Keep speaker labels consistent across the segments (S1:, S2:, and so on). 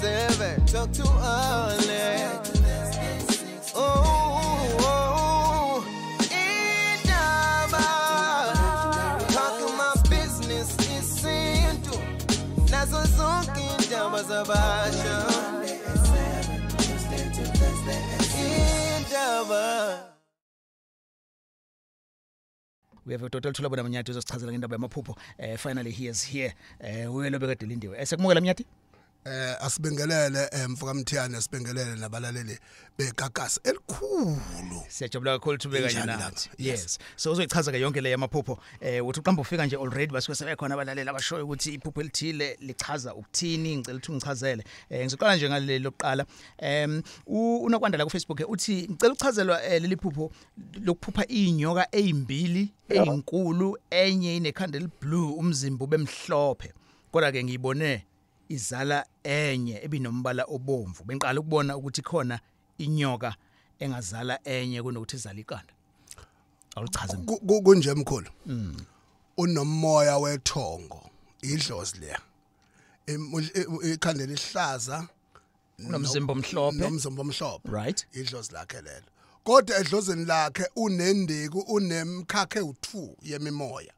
S1: seven, talk too early. Oh, oh, zonke indaba.
S2: We have total thula bona Mnyati uzosichazela ngendaba yamaphupho. Eh finally he is here. Eh uye kade lindiwe. Eh sekumukela Mnyati
S3: eh asibengelele emfuka mthiyane sibengelele nabalaleli begagasi elikhulu.
S2: Siyajabula kakhulu tube kanye
S3: Injani
S2: nathi.
S3: lapha?
S2: yes. So uzoyichaza ke yonke le yamaphupho eh uthi uqamba ufika nje already basuke sebekhona abalaleli abashoyo ukuthi iphupho elithile lichaza ukuthini ngicela ukuthi ungichazele. Eh ngizoqala nje ngaleli lokuqala. Em u- unokwanda la ku Facebook uthi ngicela ukuchazelwa eh, leli phupho lokuphupha inyoka ezimbili ezinkulu enye inekhanda eliblue umzimba ubemhlophe kodwa ke ngiyibone izala enye ebinombala obomvu. Benqala ukubona ukuthi khona inyoka engazala enye kunokuthi izala iqanda.
S3: Ku- kunje mkhulu? Unomoya wethongo idlozi leya. I- ikhanda lihlaza
S2: unomzimba omhlophe.
S3: nomzimba omhlophe.
S2: Right.
S3: Idlozi lakhe lelo. Kodwa edlozini lakhe unendiku unemkhakha ewu2 yemimoya.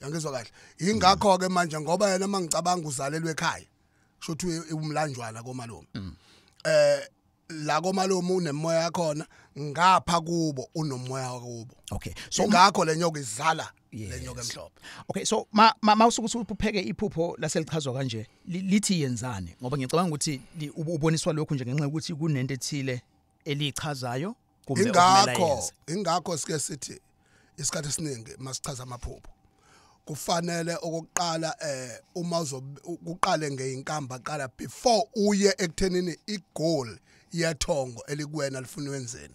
S3: Yangizwa kahle. Ingakho ke manje ngoba yena mangicabanga uzalelwe ekhaya kusho ukuthi umlanjwana komalume. Eh la komalume unemoya yakhona ngapha kubo unomoya kubo
S2: okay so
S3: ngakho lenyoka izala lenyoka emhlophe.
S2: Okay so ma ma mawusukuthi upheke iphupho laselichazwa kanje li- lithi yenzani? Ngoba ngicabanga ukuthi uboniswa lokhu nje ngenxa yokuthi kunento ethile elichazayo kumbe yenze
S3: ingakho sike sithi isikhathi esiningi masichaza amaphupho. Kufanele okokuqala eh uma uzokuqale ngeinkamba qala before uye ekuthenini igoal yethongo elikuwena lifuna wenzeni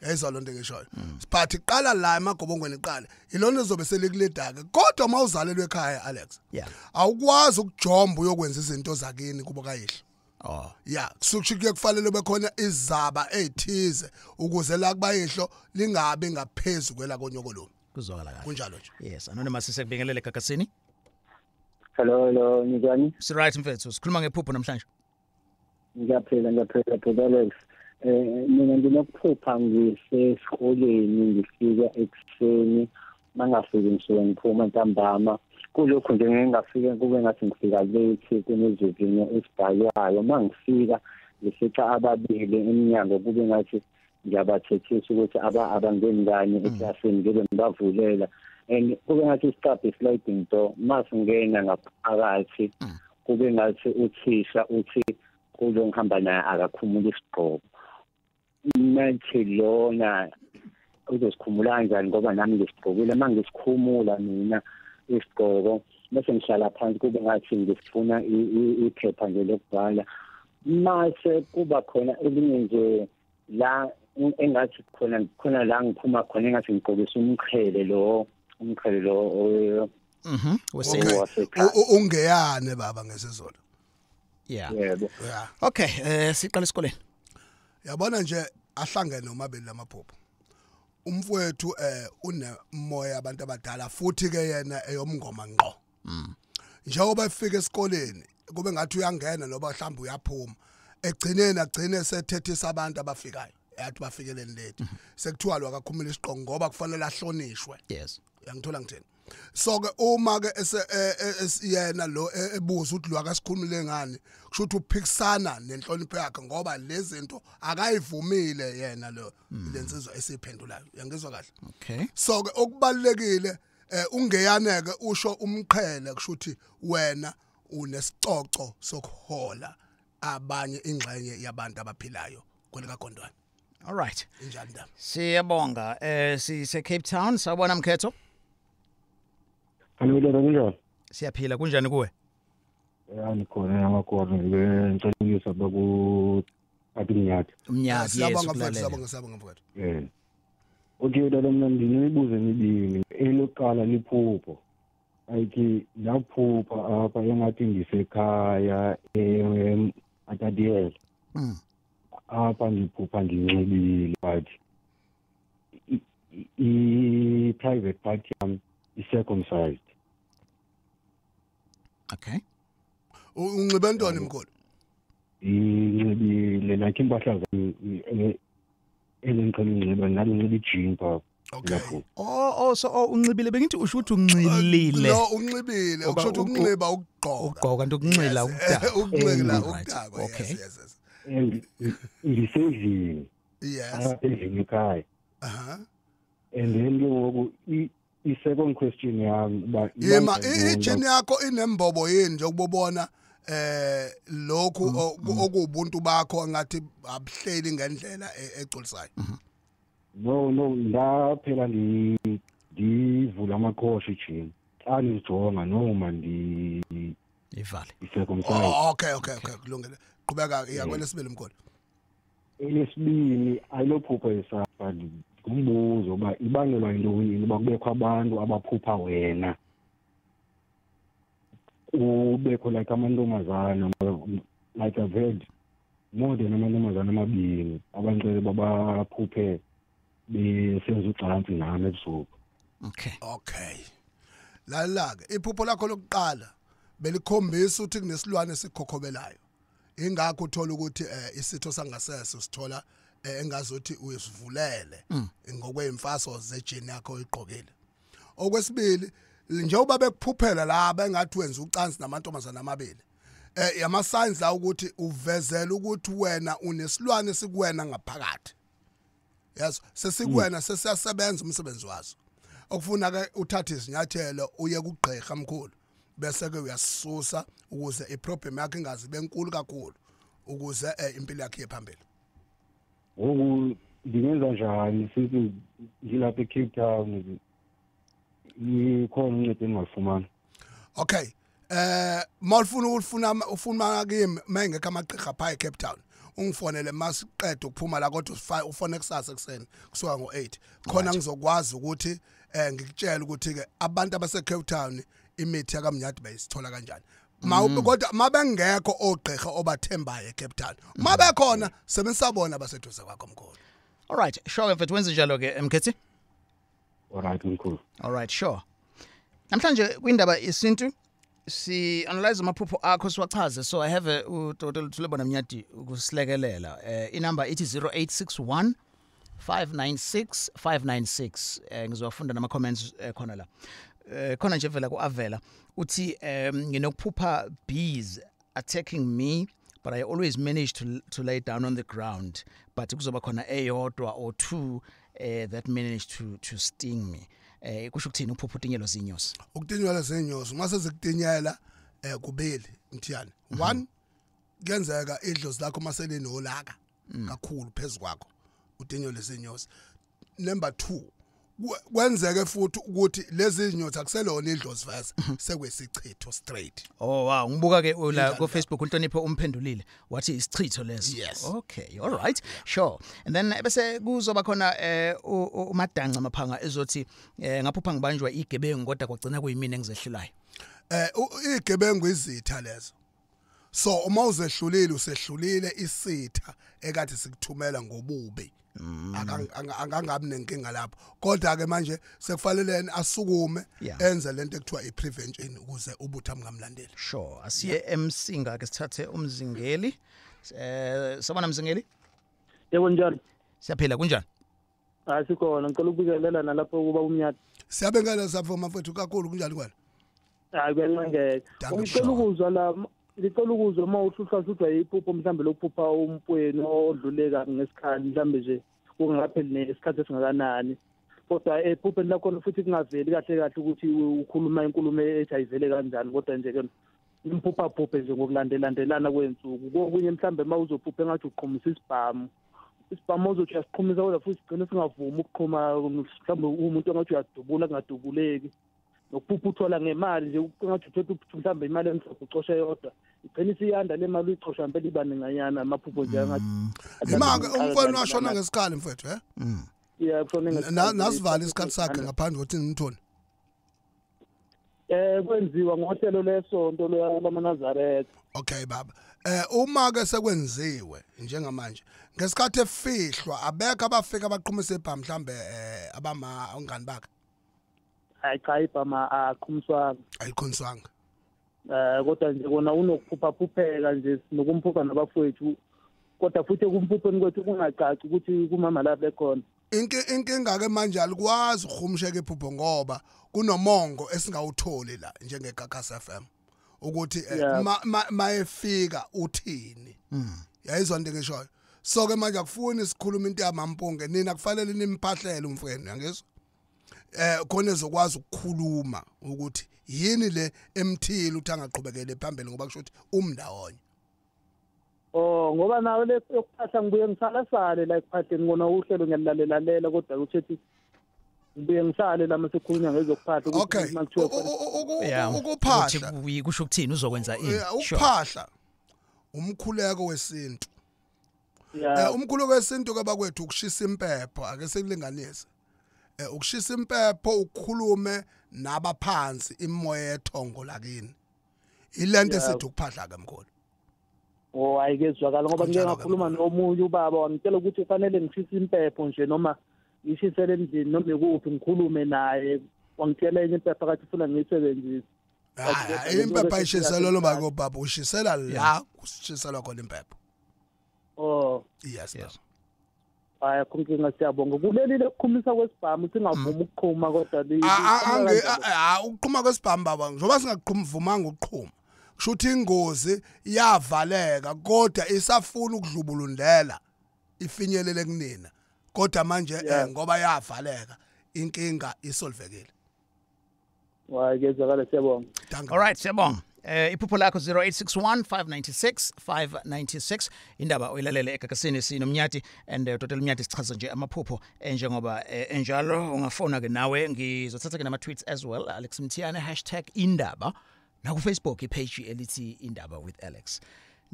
S3: yayizwa lonto ngishoyo but iqala la emagobongweni iqala ilona ezobe selikulidaka. Kodwa mawuzalelwe ekhaya Alex
S2: Yeah.
S3: awukwazi ukujomba uyokwenza izinto zakini kubo kayihlo.
S2: Oh.
S3: Ya kusukusho kuye kufanele bekhona izaba ezithize ukuze la kubayihlo lingabe ngaphezulu kwela konyokolo
S2: kuzwakala kahle.
S3: Kunjalo nje.
S2: Yes anonymous sekubingelele gagasini.
S4: Hello hello njani?
S2: si right mfethu sikhuluma ngephupho namhlanje.
S4: Ngiyaphila ngiyaphila Alex. Eh mina nginokuphupha ngisesikoleni ngifika ekuseni mangafiki ngisuke ngiphuma ntambama. Kulokhu nje ngingafike kube ngathi ngifika late kunezivinyo esibhalwayo mangifika ngifica ababili eminyango kube ngathi ngiyabathethisa ukuthi aba abangeni kanye eklasini ngibe ngibavulela. And kube ngathi isicabha sliding door masingena ngaphakathi kube ngathi uthisha uthi kulo ngihamba naye akakhumula isigqoko. Nathi lona uzosikhumula kanjani ngoba nami ngisigqokile uma ngisikhumula mina isigqoko bese ngihlala phansi kube ngathi ngifuna i- i- iphepha nje lokubhala. Mase kuba khona elinye nje la engathi khona khona la ngiphuma khona engathi ngigqokisa umqhele lo umqhele lo o-
S2: mhm wese
S3: okay.
S4: Wasekhaya.
S3: U- u- ungeyane baba ngesizolo
S2: yeah.
S4: Yebo.
S3: Ya
S2: okay eh siqala esikoleni.
S3: Yabona nje ahlangene omabili lamaphupho. Umfowethu eh unemoya abantu abadala futhi ke yena eyomngoma ngqo. Njengoba efika esikoleni kube ngathi uyangena noba mhlawumbe uyaphuma egcineni agcine sethethisa abantu abafikayo. Yathi bafikeleni late. Sekuthiwa lo akakhumula isiqongo ngoba kufanele ahlonishwe
S2: yes.
S3: Yangithola ngithini so ke uma ke ese- e- e- esiyena lo e- ebuza ukuthi lo akasikhulumile ngani kusho ukuthi uphikisana nenhlonipho yakhe ngoba lezi zinto akayivumile yena lo lensizwa esiphendulayo yangizwa kahle?
S2: Okay.
S3: So ke okubalekile ungeyaneke usho umqhele kusho ukuthi wena unesicoco sokuhola abanye ingxenye yabantu abaphilayo kwelika gondwana
S2: all right
S3: injani ndaba
S2: siyabonga eh sise Cape Town sawubona mkhetho
S5: Kanibele kunjani?
S2: siyaphila kunjani kuwe
S5: Ya nikhona yamakona ngibenhlekisa baku abinyati.
S2: umnyaka yes
S3: siyabonga mfowethu
S2: ukulalela
S3: siyabonga siyabonga mfowethu
S5: Eh. Okay dala mina ndinemibuzo emibili. Elokuqala liphupho. Ayithi laphupha apha engathi ngisekhaya em atadiyela.
S2: Mm.
S5: Apha ngiphupha nginxibile but i- i- i private part yami is circumcised.
S2: okay.
S3: U- unxibe ntoni mkhulu?
S5: Inxibile like impahla zami eh, engiqhela unxiba ngingalinxiba ijini phaa
S3: Okay.
S5: lapho
S2: oh oh so oh, unxibile bengithi usho ukuthi unxilile.
S3: Lo unxibile.
S2: Oba-
S3: ukusho ukuthi
S2: u-
S3: ukunxiba ukugqoka.
S2: ugqoka nto ukunxila
S3: Yes,
S2: ukudaka.
S3: Ukunxila
S2: Right,
S3: ukudakwa
S2: okay.
S3: yes yes yes.
S5: And ngisendlini
S3: yes.
S5: apha endlini ekhaya
S3: aha
S5: and then ke ngoku i- i-second question yami uba
S3: i- ijini yakho inembobo yini nje ukubona eh lokhu
S2: Mm,
S3: o- okubuntu bakho ngathi abuhleli ngendlela e- egculisayo
S5: no no ndaphela ndi- ndivula amaqhosha ijini xa ndizijonga noma ndi-
S2: ivale.
S5: i-circumcise.
S3: Oh, okay okay okay kulungile. Qhubeka iya kwelesibili mkhulu
S5: eyesibini ayilophupha esapha ngumbuzo uba ibangelwa yintoni uba kubekho abantu abaphupha wena? Kubekho like amantombazana like I've heard more than amantombazana amabini abancele babaphuphe besenza ugxantsi nami ebusuku.
S2: Okay.
S3: Okay. Lalela ke iphupho lakho lokuqala belikhombisa ukuthi kunesilwane esikhokhobelayo ingakho uthola ukuthi eh, isitho sangasese usithola eh, engazuthi uyisivulele ngokwemfaso zejini yakho oyigqokile. Okwesibili njengoba bekuphuphela la bengathi wenza ucansi namantombazana amabili eh yama signs la ukuthi uvezela ukuthi wena unesilwane sikuwena ngaphakathi. Yes sesikuwena sesiyasebenza umsebenzi waso. Okufuna ke uthathe izinyathelo uye kugqirha mkhulu. Bese ke uyasisusa ukuze iproblem yakhe ingazi benkulu kakhulu ukuze eh, impilo yakhe iphambili
S5: ngoku ndingenza njani since ngilapha ecape town? Ikhona uncedo endingalufumana
S3: okay eh mawufuna ukufuna ufuna kimi mayengekho amagqirha pha eCape Town ungifonele masiqeda ukuphuma la kodwa ufa- ufone kusasa ekseni kusuka ngo8 khona ngizokwazi ukuthi eh ngikutshela ukuthi ke abantu abase Cape Town imithi yakamnyadi bayisithola kanjani? Mawu kodwa mabengekho ogqirha obathembayo eCape Town mabekhona sebesabona abaseduze kwakho mkhulu.
S2: All right sure mfethu wenze njalo ke mkhethi
S5: alright mkhulu.
S2: All right sure. Namhlanje kwindaba isintu si analyze amaphupho akho siwachaze. So i have a udokotela Thulebona Mnyadi ukusilekelela. Eh inumber ithi 0861 596 596 um ngizowafunda nama comments eh, khona la eh khona nje vela kuavela uthi um nginokuphupha bees attacking me but i always manage to to lay down on the ground. But kuzoba khona eyodwa or two eh that manage to to sting me. Eh kusho ukuthini uphupha utinyelo zinyosi?
S3: Ukutinyela zenyosi mase zikutinyela eh kubili ngithiyani one kuyenzeka idlozi lakho maselinolaka kakhulu phezukwakho utinyelo lezinyosi number 2 kwenzeke futhi ukuthi lezi zinyosi akuselona idlozi vese sekwesichitho straight.
S2: Oh wow. Ngibuka ke ula
S3: Injalo
S2: ku Facebook uNhlonipho umphendulile. Wathi isichitho leso.
S3: Yes.
S2: okay all right. Sure. And then bese kuzoba khona eh u- u- umadanca maphanga ezothi eh ngaphupha ngibanjwa igebengu kodwa kwagcina kuyimina engizehlulayo.
S3: Eh u- igebengu izitha lezo. So uma uzehlulile usehlulile isitha ekade sikuthumela ngobubi. Akang- anga- angangabi nenkinga lapho. Kodwa ke manje sekufanele asukume
S2: Yeah.
S3: enze lento ekuthiwa i-prevention ukuze ubutha mngamlandeli
S2: sure. Asiye emsinga ke sithathe umzingeli. Eh sabona mzingeli
S6: yebo njalo.
S2: Siyaphila kunjani?
S6: Hayi sikhona. Ngicela ukubikelela nalapho kuba umnyati
S3: siyabengela sapho mafethu kakhulu. Kunjani kwena?
S6: Hayi kuyancengeka
S3: Damn
S6: ngicela
S3: sure.
S6: ukuzwa la ngicela ukuzwa uma uhluhlwa yiphupho mhlambe lokuphupha umpweni odluleka ngesikhathi mhlambe nje kungapheli nesikhathi esingakanani. Kodwa ephupheni lakhona futhi kungaveli kahle kahle ukuthi ukhuluma inkulumo ethi ayivele kanjani kodwa nje ke impuphaphuphe nje ngokulandelandelana kwensuku. Kokunye mhlambe uma uzophupha engathi uqhumisa isibhamu isibhamu ozothi uyasiqhumisa kodwa futhi sigcine singavumi ukuqhuma mhlawumbe umuntu ongathi uyadubula kungadubuleki. Nokuphupha uthola ngemali nje kungathi uthethe ukuthi mhlawumbe imali emhlophe ucoshe yodwa igcine isiyanda le mali uyicosha mpela iba ninganyana amaphupho nje angathi
S3: imake umfweni washona ngesikhala mfethu eh?
S6: Yeah kushone
S3: Na- nasivala isikhathi sakhe ngaphandle kokuthi ngimthoni
S6: eh kwenziwa ngohlelo lesonto lwamanazaretha.
S3: Okay baba. Eh uma ke sekwenziwe njengamanje ngesikhathi efihlwa abekho abafika abaqhumisa ibha mhlambe eh abama ongani bakhe.
S6: hayi cha ibhama aqhumiswanga
S3: ayiqhoniswanga
S6: eh kodwa nje kona unokuphupha phupheka nje nokumphupha nabafowethu kodwa futhi kumphupheni kwethu kungacaci ukuthi kumama lapha ekhona
S3: Inki inkinga ke manje alikwazi ukhumsheka iphupho ngoba kunomongo esingawutholi la njengeGagas FM ukuthi eh,
S6: Yeah.
S3: ma- ma- mayefika uthini. Yayizwa into ngishoyo so ke manje akufuni sikhuluma into yamampunge nina kufanele nimphahlele umfweni yangizwa eh khona ezokwazi ukukhuluma ukuthi yini le emthile uthi angaqhubekele phambili ngoba kusho ukuthi umndawonye.
S6: Oh ngoba nawe le yokuphahla ngibuye ngisalasale la ekuphahleni kona uhlelo ngiyalalalela kodwa uthethi ngibuye ngisale la masikhulunywa ngezokuphahla
S3: okay.
S6: uma kuthiwa
S3: U- u- u- uku-
S2: Yeah.
S3: ukuphahla.
S2: Ukuthi kusho ukuthini uzokwenza ini?
S3: Ukuphahla umkhuleko wesintu.
S6: Yeah.
S3: Eh umkhuleko wesintu ke bakwethu ukushisa impepho ake sekulinganise. Ukushisa impepho ukukhulume nabaphansi imoya yethongo lakini ilento esithi ukuphahla ke mkhulu.
S6: Oh ayikezwakala ngoba ngike ngakhuluma nomunye ubaba wangitshela ukuthi kufanele ngishise impepho nje noma ngishisele endlini noma ikuphi ngikhulume naye. Wangitshela enye impepho akathi ufuna ngiyisebenzise.
S3: Hayi impepho ayishiselwa lo bako baba ushisela la kushiselwa khona impepho.
S6: Oh.
S3: Yes
S2: Yes.
S3: Baba
S6: hayi kunkinga siyabonga kuleli lokukhumisa kwesibhamu singavumi ukuqhuma kodwa li-
S3: A- a-
S6: liqhamuka
S3: ange
S6: kanjalo.
S3: a- a- ukuqhuma kwesibhamu baba njengoba singaqhumvumanga ukuqhuma kusho ukuthi ingozi iyavaleka kodwa isafuna ukudlubulundela ifinyelele kunina kodwa manje eh,
S6: Yeah.
S3: ngoba yavaleka inkinga isolvekile
S6: hayi kezwakala siyabonga
S3: Danke.
S2: All right, siyabonga. Eh iphupho lakho 0861 596 596 indaba oyilalele egagasini sinomnyati and uh, total umnyati sichaza nje amaphupho eh, njengoba eh, enjalo. Ungafona ke nawe ngizothatha ke nama tweets as well. Alex Mthiane #indaba. Na ku Facebook ipage elithi indaba with Alex.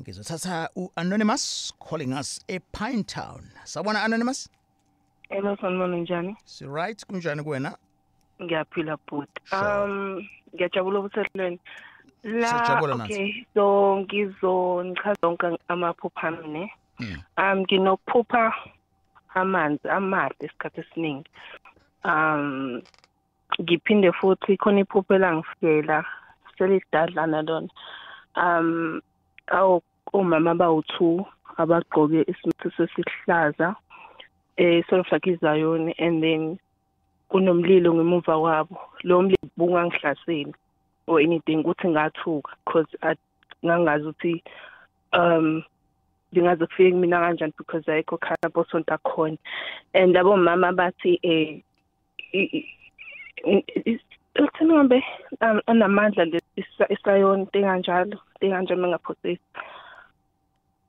S2: Ngizothatha u-anonymous calling us e Pine Town. Sabona anonymous?
S7: Hello sanibona njani?
S2: si right kunjani kuwena?
S7: Ngiyaphila
S2: but
S7: Um ngiyajabula ukuthi La okay so ngizonichaza onke amaphupha ami ne.
S2: Mm.
S7: Um nginokuphupha amanzi amahle isikhathi esiningi. Um ngiphinde futhi khona iphupho elangifikela selidadlana lona. Um awu omama bawu2 abagqoke isimitho sesihlaza eh sort of like izayoni and then kunomlilo ngemuva kwabo lo mlilo bungangihlaseli or anything ukuthi ngathuka because ngangazi ukuthi um ngingaze kufike kumina kanjani because ayikho khaya bosonto akhona. And labo mama bathi eh uthini ngambe anamandla lesayoni tenganjalo tenganjalo mengaphosisi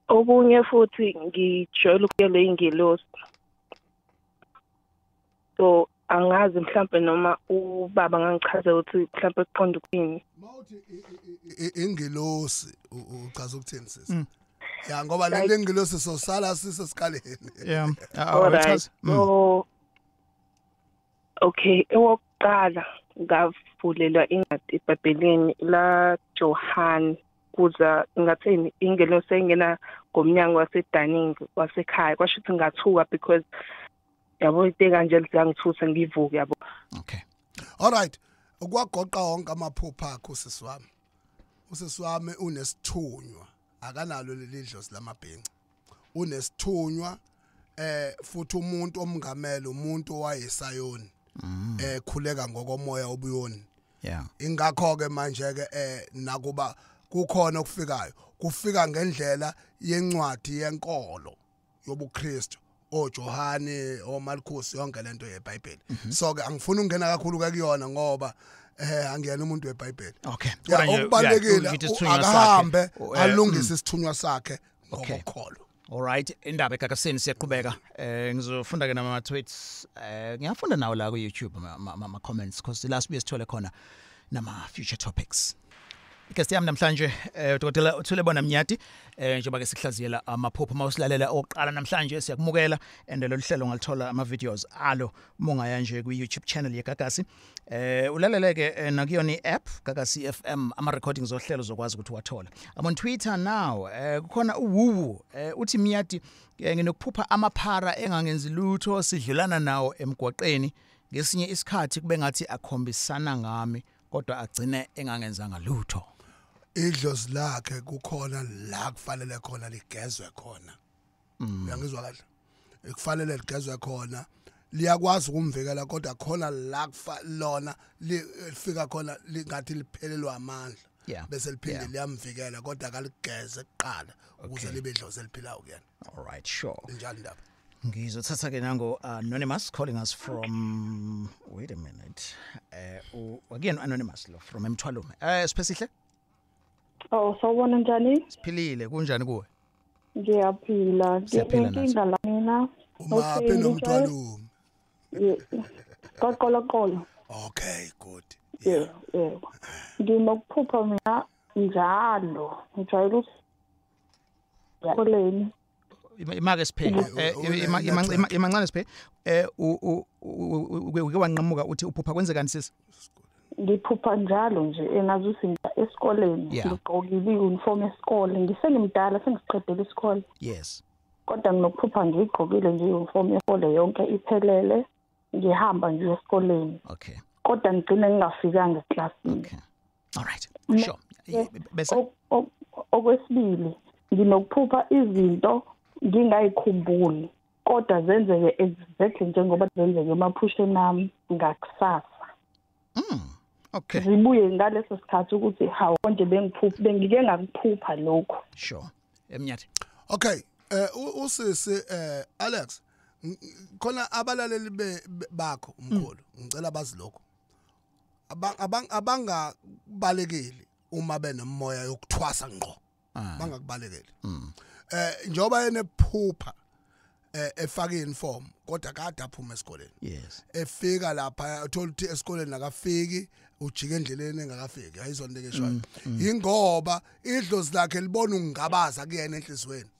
S7: okunye futhi ngijwayele ukuyela ingelosi. So angazi mhlambe noma ubaba ngangichaza ukuthi mhlambe kuqonda ukuthini.
S3: Mawuthi i- i- i- ingilosi u- u- uchaza ukuthini sisi
S2: Mm.
S3: ya ngoba le
S7: Like-
S3: ngilosi sosala sisesikaleni.
S2: Yeah
S7: alright so okay ewokuqala ngavulelwa incwadi ebhayibhelini la Johan kuza ngathini ingelosi engena ngomnyango wasedaningi wasekhaya. Kwasho ukuthi ngathuka because yabo into kanje lizangithusa ngivuke yabo.
S2: Okay.
S3: All right. Ukwagoqa wonke amaphupha akho sisi wami. Usisi wami unesithunywa. Akanalo leli dlozi lamabhenci unesithunywa eh futhi umuntu omngamela umuntu owayesayoni eh khuleka ngokomoya obuyoni.
S2: Yeah.
S3: Ingakho ke manje ke eh nakuba kukhona okufikayo kufika ngendlela yencwadi yenkolo yobuKristu. oJohane oMarcus yonke lento yeBhayibheli so ke angifuni ukungena kakhulu ke kuyona ngoba eh angiyena umuntu weBhayibheli
S2: okay
S3: ya
S2: Kodwa nje,
S3: okubalekile
S2: yeah, uthi
S3: u-
S2: isithunywa sakhe,
S3: akahambe
S2: u- eh,
S3: alungise isithunywa sakhe
S2: Okay.
S3: ngokukholo
S2: Alright, indaba egagasini siyaqhubeka. Eh ngizofunda ke nama tweets. Eh ngiyafunda nawo la ku YouTube ama ama- ama comments because last week sithole khona nama future topics. Guest yami namhlanje eh Dr. Uthule bona Mnyati eh njengoba ke sihlaziyela amaphupho mawusilalela oqala namhlanje siyakumukela and lolu hlelo ngalithola ama videos alo mungaya nje ku YouTube channel yeGagasi. Eh ulaleleke eh, nakuyona i-app Gagasi FM ama recordings ohlelo zokwazi ukuthi wathola. I'm on Twitter now. Eh kukhona uwuwu eh uthi Mnyati eh, nginokuphupha amaphara engangenzi lutho sidlulana nawo emgwaqeni ngesinye isikhathi kube ngathi akhombisana ngami kodwa agcine engangenzanga lutho.
S3: Idlozi lakhe kukhona la kufanele khona ligezwe khona. Uyangizwa kahle? Ekufanele ligezwe khona liyakwazi ukumvikela kodwa khona la kufa- lona lifika khona lingathi liphelelwa amandla.
S2: Yeah.
S3: bese liphinde
S2: Yeah.
S3: liyamvikela kodwa akaligeze kuqala ukuze
S2: Okay.
S3: libe idlozi eliphilayo kuyena
S2: all right sure.
S3: Injalo indaba?
S2: Ngizothatha ke nango anonymous calling us from wait a minute eh uh, again anonymous lo from emthwalume. Eh siphesihle
S8: Oh, sawubona njani?
S2: siphilile kunjani kuwe
S8: Ngiyaphila.
S2: Siyaphila
S8: Inkinga la mina.
S3: uma
S8: Okay,
S3: penomthwalume
S8: Qoqolo qolo.
S3: okay good
S8: Yeah, yeah. Nginokuphupha mina njalo. Ngijwayele ukuthi yakoleni.
S2: Ima- imake siphele
S3: Eh,
S2: eh
S3: u- u-
S2: ima- ima-
S3: network.
S2: ima- imancane siphele eh u- u- u- u- uke uke wanqamuka uthi uphupha kwenzekani sisi
S8: Ngiphupha njalo nje engazuthi ngiya esikoleni.
S2: Yeah.
S8: Ngigqokile i-uniform yesikole. Ngisengimdala sengiqedile isikole.
S2: yes
S8: Kodwa nginokuphupha ngiyigqokile nje i-uniform yesikole yonke iphelele. Ngihamba nje esikoleni.
S2: okay
S8: Kodwa ngigcine ngingafikanga eklasini.
S2: okay all right
S8: Me-
S2: sure bese
S8: Ok- ok- okwesibili nginokuphupha izinto ngingayikhumbuli kodwa zenzeke exactly njengoba zenzeke emaphusheni ami ngakusasa
S2: mm okay
S8: zibuye ngaleso sikhathi ukuthi hawu konje bengiphupha bengike ngakuphupha lokhu
S2: sure emnyathi
S3: Okay, eh usisi eh Alex khona abalaleli bakho umkhulu ngicela bazi lokho. Abang abang abangabalekeli uma benemoya yokuthwasa ngqo. Bangakubalekeli. Eh njoba yena ephupha eh efaka uniform kodwa kade aphuma esikoleni.
S2: yes
S3: efika lapha uthola ukuthi esikoleni akafiki ujike endleleni engakafiki ayizonto ke shwayo. Ingoba idlozi lakhe libona ungabaza kuyena enhlizweni.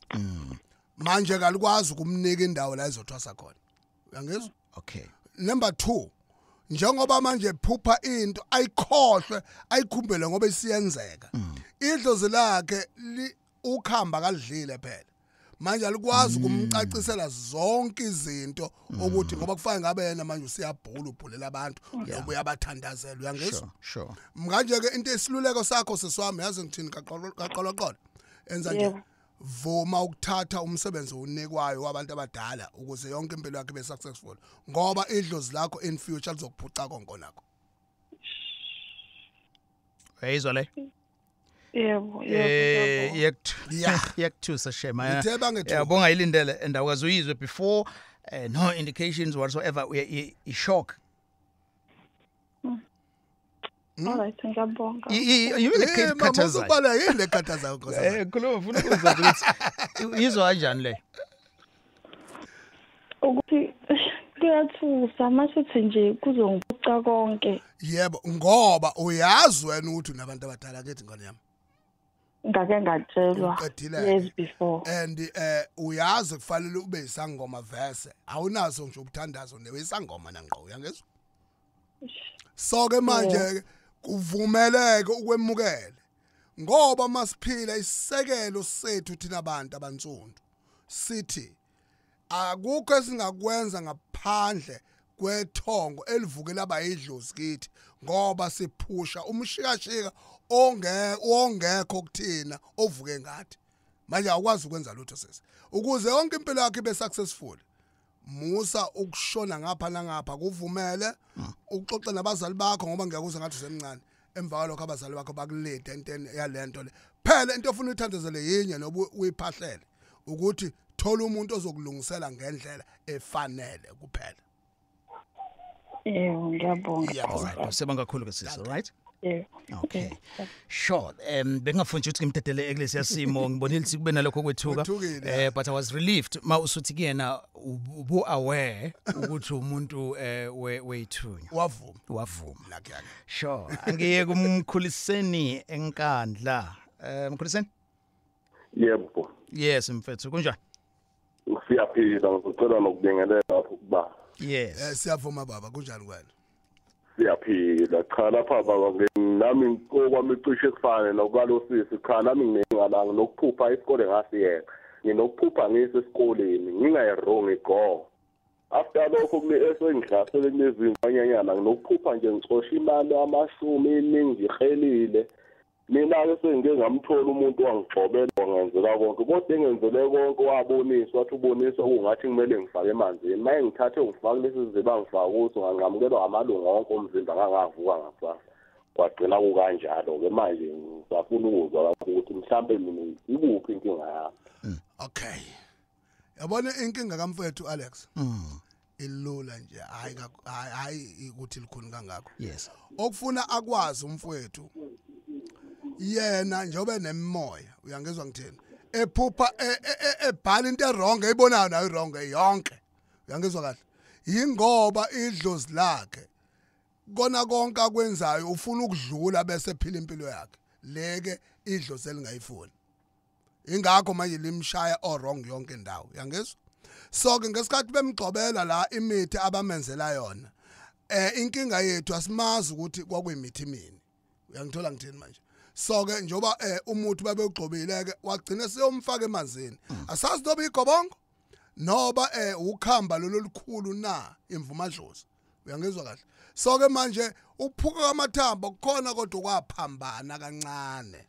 S3: Manje kalikwazi ukumnika indawo la izothwasa khona. Uyangizwa?
S2: Okay.
S3: Number 2 njengoba manje phupha into ayikhohlwe ayikhumbele ngoba isiyenzeka. Idlozi lakhe ukhamba kalidlile phela. Manje alikwazi ukumcacisela zonke izinto ukuthi ngoba kufanele ngabe yena manje usiyabhula ubhulela abantu noba uyabathandazela uyangizwa
S2: sure sure.
S3: Manje ke into esiluleko sakho sesiwami yazi ngithini? Kaqoloqolo. Enza nje
S8: Yebo.
S3: vuma ukuthatha umsebenzi unikwayo wabantu abadala ukuze yonke impilo yakhe ibe successful ngoba idlozi lakho in future lizokuphuca konke nakho
S2: uyayizwa le
S8: yebo
S2: eh yekuthu
S3: Yeah.
S2: yekuthusa shema
S3: Ngithe bangethuka.
S2: yabonga ilindele and awukaze uyizwe before eh, no indications whatsoever uya- i i- shock.
S8: Alright ngiyabonga.
S2: I- i- yini
S3: Eh, mama
S2: lekhathazayo
S3: usubala yini lekhathazayo nkosi
S2: eh khuluma ufuna ukuzwa ukuthi izwa kanjani le?
S8: Ukuthi kuyathusa masithi nje kuzongiphuca konke.
S3: Yebo ngoba uyazi wena ukuthi unabantu abadala kethi ngane yami.
S8: Ngake ngatshelwa
S3: Uqedile.
S8: years before.
S3: And eh uyazi kufanele ube isangoma verse awunaso nje ubuthandazo newesangoma nanqo uyangezwa so ke manje kuvumeleke ukwemukela ngoba masiphila isisekelo sethu thina abantu abantsundu sithi akukho esingakwenza ngaphandle kwethongo elivukela abayidlozi kithi ngoba siphusha umshikashika onge ongekho kuthina ovuke ngathi. Manje awukwazi ukwenza lutho sesi ukuze yonke impilo yakhe ibe successful musa ukushona ngapha nangapha kuvumele uxoxe nabazali bakho ngoba ngiyakuzwa ngathi usemncane. Emva kwalokho abazali bakho bakulede enteni yalento le. Phela into ofuna uyithandazele yinye noba uyiphahlele ukuthi thola umuntu ozokulungisela ngendlela efanele kuphela.
S8: Yebo ngiyabonga.
S2: Alright sebanga kakhulu ke sisi alright
S8: yebo
S2: Okay. Sure. Um bengafuni ukuthi ngimdedele ekulesiya simo ngibonile ukuthi kube nalokho kwethuka. Eh but I was relieved ma usuthi kuyena ubu aware ukuthi umuntu eh we- wethunywa
S3: wavuma
S2: wavuma.
S3: lakhe yake
S2: Sure. Angiye kumkhuliseni enkandla. Eh mkhuliseni?
S9: yebo
S2: Yes mfethu kunjani?
S9: siyaphila ngicela nokubingelela ukuba
S2: Yes.
S3: eh siyavuma baba kunjani kwena
S9: siyaphila. Cha lapha baba nge- nami okwami cishe kufane nokubalosisi cha nami nginengalanga nokuphupha isikole ngasiyeka. Nginokuphupha ngisesikoleni ngingayirong go. After lokho kule esengihlasele kunezimpanyanyana nginokuphupha nje ngicosha imali amashumi iningi ngihelile mina-ke sengike ngamthola umuntu wangigxobela wangenzela konke. Kodwa engenzele konke waboniswa wathi uboniswa kungathi kumele ngifake emanzini. Uma engithathe ngifake lesi siziba ngifake kuthi ngangamukelwa amalunga wonke omzimba ngangavuka ngakusasa kwagcina kukanjalo-ke manje ngisafuna ukuzwa kakho ukuthi mhlawumbe mina ikuphi inkinga yami.
S3: Okay. Yabona inkinga kamfethu Alex?
S2: Mm.
S3: ilula nje hayi kaku- hayi hayi ukuthi likhuni kangakho
S2: Yes.
S3: okufuna akwazi umfowethu yena njobe nemoya uyangezwa ngithini? Ephupha e- e- e- ebhala into errong eyibonayo nayo irong yonke. Uyangezwa kahle? Yingoba idlozi lakhe kona konke akwenzayo ufuna ukudlula bese phila impilo yakhe. Leke idlozi elingayifuni. Ingakho manje limshaya orong yonke indawo. Uyangezwa so ke ngesikhathi bemgxobela la imithi abamenzela yona eh inkinga yethu asimazi ukuthi kwakuyimithi mini uyangithola ngithini manje? So ke njoba eh umuthi babegxobile ke wagcina seyomfaka emanzini. Asazi noba igobongo? Noba eh ukhamba lolo likhulu na imvumadlozi? Uyangizwa kahle? So ke manje ukuphuka kwamathambo kukhona kodwa kwaphambana kancane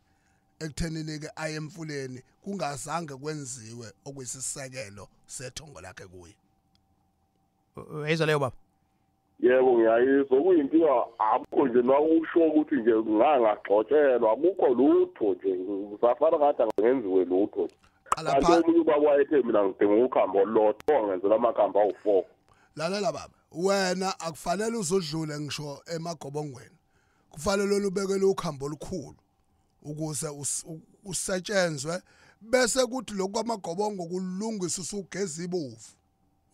S3: ekuthenini ke aye emfuleni kungazange kwenziwe okuyisisekelo sethongo lakhe kuye.
S2: Uyizwa leyo baba?
S9: Yebo ngiyayizwa. Kuyinkinga akukho nje nakusho ukuthi nje ngangagxotshelwa akukho lutho nje. Ngisafana ngathi angenziwe lutho. Nje
S3: qala
S9: kanti
S3: pha
S9: omunye ubaba wayethe mina ngidinga ukhambo olulodwa ongenzela amakhambi awu-four
S3: lalela baba wena akufanele uzodlule ngisho emagobongweni. Kufanele lubekele ukhambo olukhulu ukuze us- u- usetshenzwe bese kuthi lokhu kwamagobongo kulungiswa usugeza ibovu.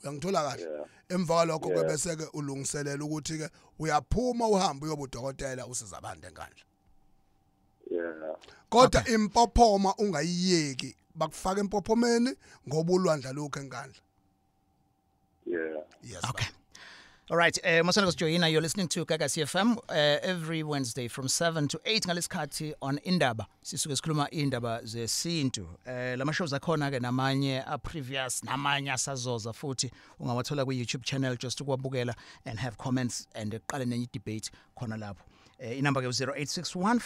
S3: Uyangithola kahle emva kwalokho ke bese ke ulungiselela ukuthi ke uyaphuma uhambe uyobudokotela usiza abantu enkandla
S9: yeah.
S3: Kodwa impophoma ungayiyeki bakufaka empophomeni ngoba ulwandla lokho enkandla
S9: yeah.
S3: Yes
S2: Okay. All right, uh, Masana Joyina, you're listening to Gaga CFM uh, every Wednesday from 7 to 8 ngalesikhathi on Indaba. Sisuke sikhuluma indaba zesintu. Uh, lama shows akhona ke namanye a previous namanye asazoza futhi ungawathola ku YouTube channel just ukwabukela and have comments and uqale nenye debate khona lapho. Uh, inamba ke 0861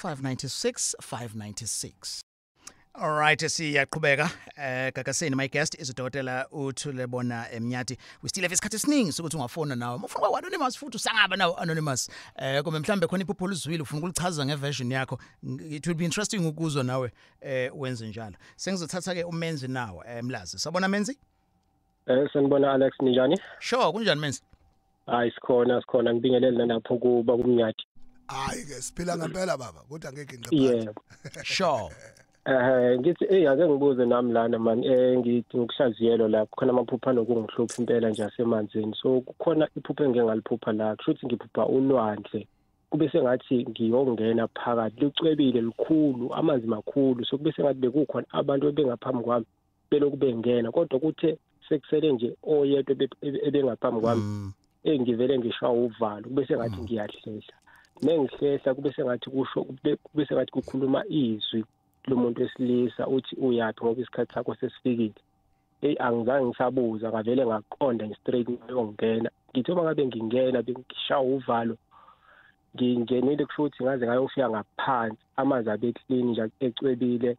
S2: 596 596. All right siyaqhubeka eh gagaseni. My guest is udokotela uthule bona emnyati we still have isikhathi esiningi sokuthi ungafona nawe. Ufuna kwa anonymous futhi usangaba nawe anonymous eh kumbe mhlambe khona iphupho luzwile ufuna ukulichaza ngeversion yakho Ng- it will be interesting ukuzwa nawe eh wenze njalo. Sengizothatha ke umenzi nawe eh mlazi. Sabona menzi?
S10: Eh sanibona Alex ninjani?
S2: sure kunjani menzi?
S10: Hayi sikhona sikhona. Ngibingelele nalapho kuba kumnyati.
S3: hayi ke siphila ngempela baba. Kodwa ngeke
S10: Yeah.
S2: sure.
S10: Eh ngithi eh ake ngibuze nami lana man eh ngithi ngikuhlaziyelo lapho khona amaphupha nokungihlupha impela nje asemanzini. So kukhona iphupha engike ngaliphupha la kushuthi ngiphupha ulwandle. Kube sengathi ngiyongena phakathi lucwebile likhulu amanzi makhulu so kube sengathi bekukhona abantu ebengaphambi kwami belokhu bengena kodwa kuthe sekusele nje oyedwa ebe- ebe- ebengaphambi kwami
S2: Mm.
S10: engivele ngishaya uvalo kube sengathi ngiyahlehla mengihlela kube sengathi kusho kube sengathi kukhuluma izwi lomuntu wesilisa uthi uyaphi ngoba isikhathi sakho sesifikile. Eyi angizange ngisabuza ngavele ngaqonda nje straight ngayongena ngithi uma ngabe ngingena bengishaya uvalo ngingenile kusho ukuthi ngaze ngayofika ngaphansi. Amanzi abe clean nje ecwebile.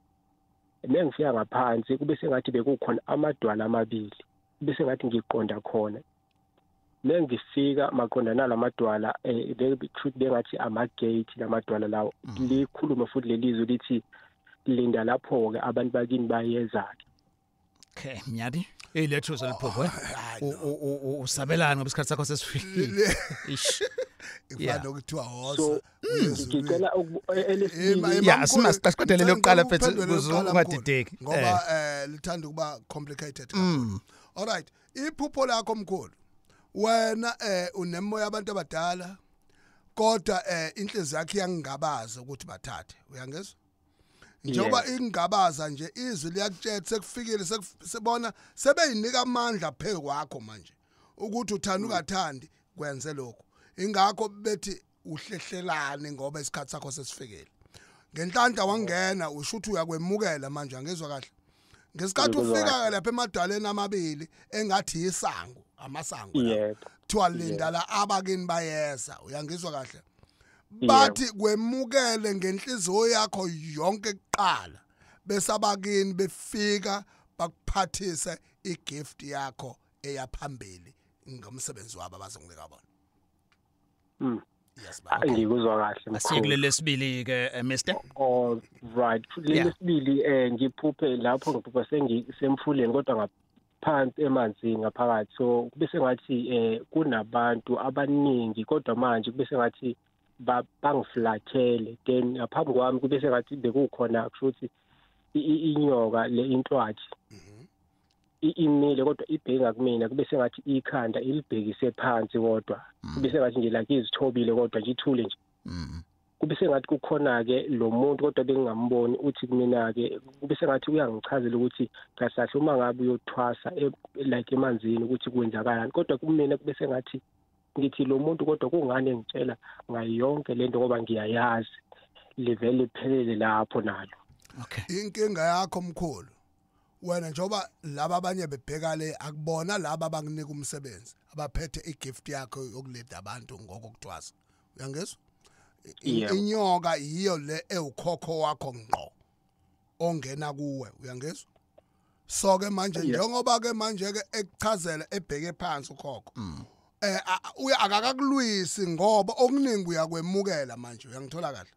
S10: Mengifika ngaphansi kube sengathi bekukhona amadwala amabili kube sengathi ngiqonda khona. Mengifika maqondana lamadwala eh truth bengathi ama-gate lamadwala lawo. Likhulume futhi lelizwe lithi linda lapho-ke abantu bakini bayeza-ke.
S2: Okay mnyati ilethu seliphupho eh? U- u- u- u- usabelana ngoba isikhathi sakho sesifikile. Ish
S3: ifana
S2: Yeah.
S3: nokuthiwa hosa
S10: so ngicela ukubu- eh, elesibili
S2: Yeah, asimasiqasiqedele lokuqala phethe ukuze ungadideki.
S3: ngoba eh. lithanda ukuba complicated
S2: Mm.
S3: all right. Iphupho lakho mkhulu. Wena eh unemoya abantu abadala kodwa eh inhliziyo yakhe iyangingabaza ukuthi bathathe. Uyangezwa njengoba ingabaza nje izwi liyakutshela sekufikile sekuf- sebona sebeyinika amandla phe kwakho manje ukuthi uthanda ungathandi kwenze lokho ingakho bethi uhlehlelane ngoba isikhathi sakho sesifikile. Ngenhlanhla wangena usho ukuthi uyakwemukela manje angezwa kahle. Ngesikhathi ufika lapha emadwaleni amabili engathi isango amasango kuthiwa linda la abakini bayeza uyangizwa kahle? Bathi kwemukele ngenhliziyo yakho yonke kuqala bese abakini befika bakuphathise igift yakho eyaphambili ngomsebenzi wabo abazonginika bona
S10: Mm. Ah, ngikuzwa kahle mkhulu.
S2: asikulele sibili ke eh, Mr
S10: all right. Lesibili eh ngiphuphe lapho ngiphupha sengisemfuleni kodwa ngaphansi emanzini ngaphakathi. So kube sengathi eh kunabantu abaningi kodwa manje kube sengathi bangiflathele then ngaphambi kwami kube sengathi bekukhona kusho ukuthi i- i- inyoka le intwathi i- imile kodwa ibheka kumina. Kube sengathi ikhanda ilibhekise phansi kodwa. Kube sengathi nje like izithobile kodwa nje ithule nje. Kube sengathi kukhona-ke lo muntu kodwa bengingamboni uthi kumina-ke kube sengathi uyangichazela ukuthi kahlahle uma ngabe uyothwasa e- like emanzini ukuthi kwenzakalani. Kodwa kumina kube sengathi ngithi lo muntu kodwa kungani engitshela ngayo yonke lento ngoba ngiyayazi. Livele liphelele lapho nalo.
S3: Inkinga yakho mkhulu wena njoba laba abanye bebheka le akubona laba abankunika umsebenzi abaphethe igift yakho yokuleda abantu I-
S10: Yebo.
S3: inyoka yiyo le ewukhokho wakho ngqo ongena kuwe uyangizwa? So ke manje njengoba ke manje ke ekuchazela ebheke phansi ukhokho eh uya akakakulwisi ngoba okuningi uyakwemukela manje uyangithola kahle.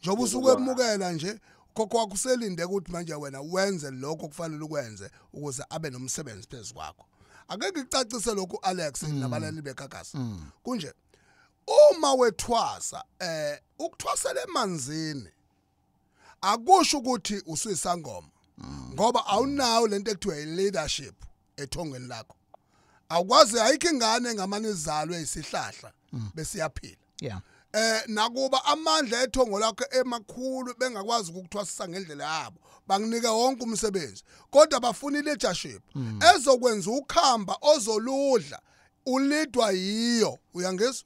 S3: Njoba usukwemukela nje khokho wakho uselinde ukuthi manje wena wenze lokho kufanele ukwenze ukuze abe nomsebenzi phezu kwakho. Ake ngicacise lokhu Alex nabalali bekakasa kunje uma wethwasa eh ukuthwasela emanzini akusho ukuthi usuyisangoma. Ngoba awunawo lento ekuthiwa leadership ethongweni lakho. Awukwazi ayikho ingane ngamane izalwe isihlahla bese iyaphila
S2: yeah.
S3: Eh nakuba amandla ethongo lakho emakhulu bengakwazi ukukuthwasisa ngendlela yabo banginika wonke umsebenzi. Kodwa bafuna ileadership. Ezokwenza ukhamba ozoludla ulidwa yiyo. Uyangizwa?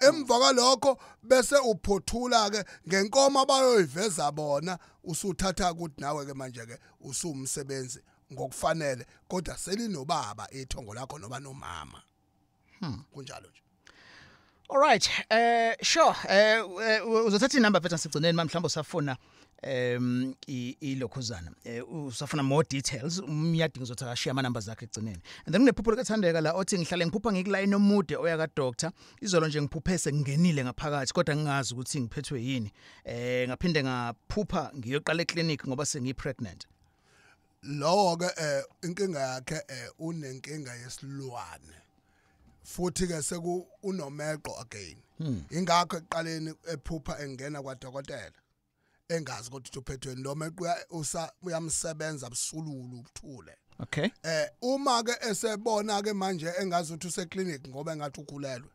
S3: Emva kwalokho bese uphothula ke ngenkomo abayoyiveza bona usuthatha ukuthi nawe ke manje ke usumsebenzi. Ngokufanele kodwa selinobaba ethongo lakho noba nomama kunjalo nje
S2: Alright, eh sure. Eh eh, uzothatha inamba mfethu sigcineni mhlawumbe usafuna em i- ilokhuzana. Eh usafuna more details umyadi ngizothi akashiya ama numbers zakhe egcineni. And then kunephupho likathandeka la othi ngihlale ngiphupha ngikulayini omude oya ka doctor. Izolo nje ngiphuphe sengingenile ngaphakathi kodwa ngingazi ukuthi ngiphethwe yini. Eh ngaphinde ngaphupha ngiyoqala eclinic ngoba sengiyi pregnant.
S3: Lowo ke eh inkinga yakhe eh unenkinga yesilwane. Futhi ke seku unomeqo again. Ingakho eqaleni ephupha engena kwadokotela engazi ukuthi uphethwe lo meqo uya- usa- uyamsebenza absululu ubuthule.
S2: Okay.
S3: eh uma ke esebona ke manje engazi ukuthi useclinic ngoba engathi ukhulelwe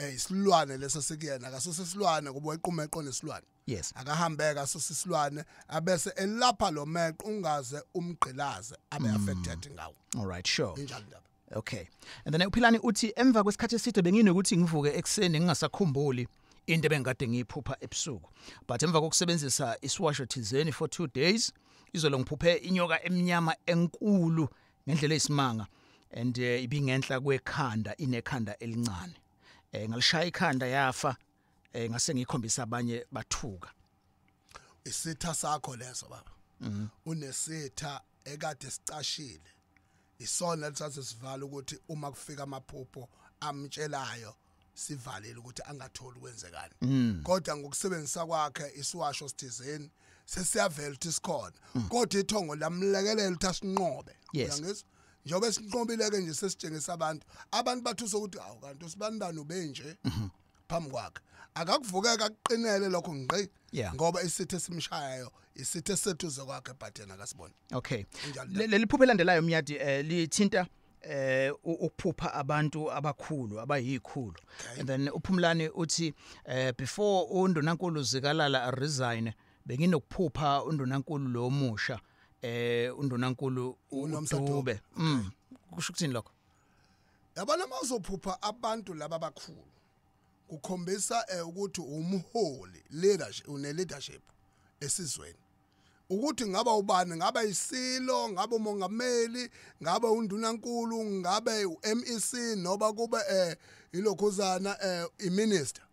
S3: eh isilwane leso sikuyena akasusisilwane kuba wequma eqo nesilwane
S2: Yes.
S3: akahambeka sosisilwane abese elapha lo meqo ungaze umgqilaze abe affected ngawo
S2: Alright, sure.
S3: injalo ndaba
S2: Okay. And then uphilani uthi emva kwesikhathi eside benginokuthi ngivuke ekseni ngingasakhumbuli into ebengikade ngiyiphupha ebusuku. But emva kokusebenzisa isiwasho thizeni for 2 days, izolo ngiphuphe inyoka eminyama enkulu ngendlela eyisimanga and uh, ibingenhla kwekhanda inekhanda elincane. Eh ngalishaya ikhanda yafa eh ngase ngikhombisa abanye bathuka.
S3: isitha sakho leso baba. Unesitha ekade sicashile. Isona lithathe sivala ukuthi uma kufika amaphupho amtshelayo sivalile ukuthi angatholi ukwenzekani kodwa ngokusebenzisa kwakhe isiwasho sithizeni sesiyavela ukuthi sikhona kodwa ithongo lamlekelela ukuthi asinqobe. Uyangizwa? Njengoba sinqobile ke nje sesitshengisa abantu abantu bathusa ukuthi awu kanti usibani bani ubenje phambi kwakhe. Akakuvukeka akuqinele lokho ngqi
S2: Yeah.
S3: ngoba isithe simshayayo isithe sethuze kwakhe but yena akasiboni.
S2: Okay.
S3: Injalo
S2: Le- Leli phupho elandelayo myadi eh lithinta eh u- ukuphupha abantu abakhulu abayikhulu. And then uphumlani uthi eh before undunankulu zikalala resign benginokuphupha undunankulu lo musha eh undunankulu
S3: UNomsa
S2: uDube mm. Kusho ukuthini lokho?
S3: Yabona mawuzophupha abantu laba abakhulu kukhombisa eh, ukuthi umholi leadership une leadership esizweni. Ukuthi ngaba ubani ngaba isilo ngabe umongameli ngabe undunankulu ngabe uMEC noba kube eh ilokhuzana eh iminister.